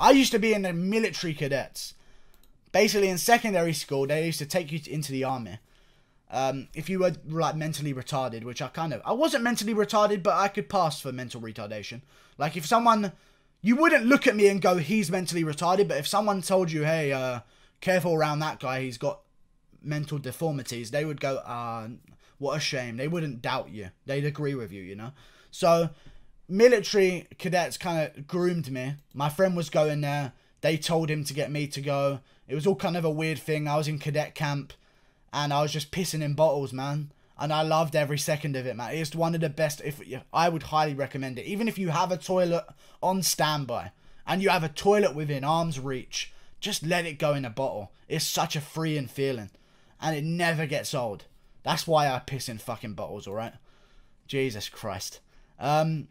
I used to be in the military cadets. Basically, in secondary school, they used to take you into the army. Um, if you were like mentally retarded, which I kind of, I wasn't mentally retarded, but I could pass for mental retardation. Like if someone, you wouldn't look at me and go, he's mentally retarded, but if someone told you, hey, uh, careful around that guy, he's got mental deformities, they would go, uh, what a shame. They wouldn't doubt you. They'd agree with you, you know? So, military cadets kind of groomed me. My friend was going there. They told him to get me to go. It was all kind of a weird thing. I was in cadet camp and I was just pissing in bottles, man. And I loved every second of it, man. It's one of the best. If I would highly recommend it, even if you have a toilet on standby and you have a toilet within arm's reach, just let it go in a bottle. It's such a freeing feeling, and it never gets old. That's why I piss in fucking bottles, all right? Jesus Christ. Um,